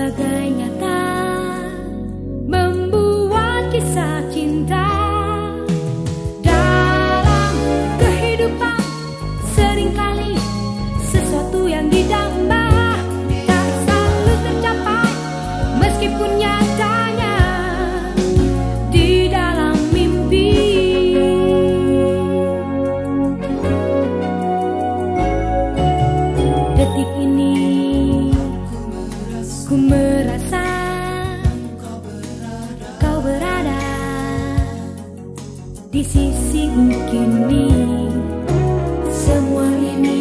bagai di sisi kini semua ini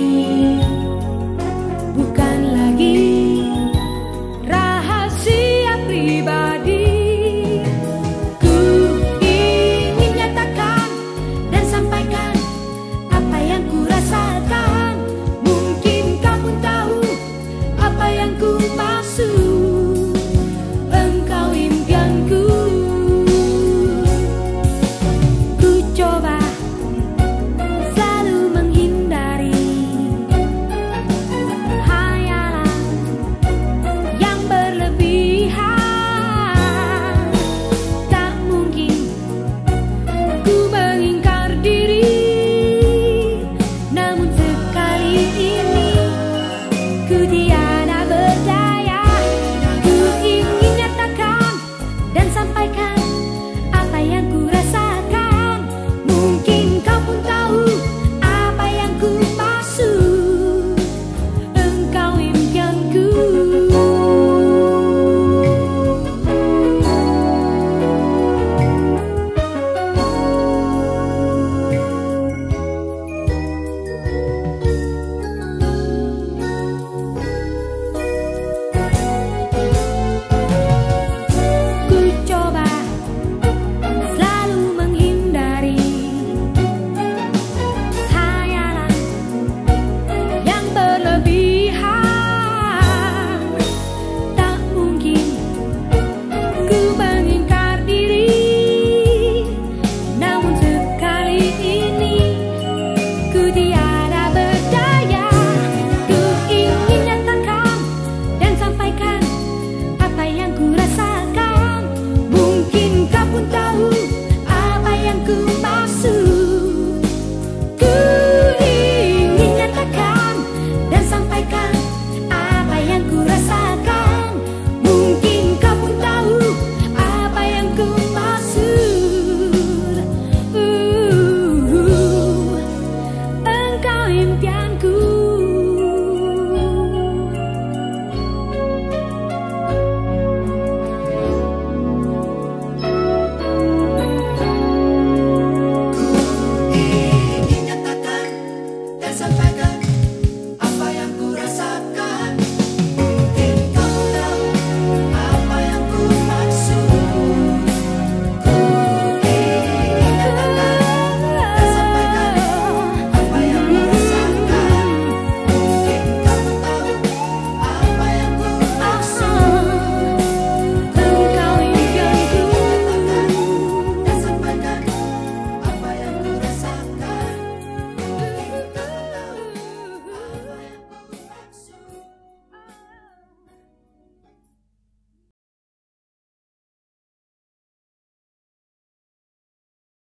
I'm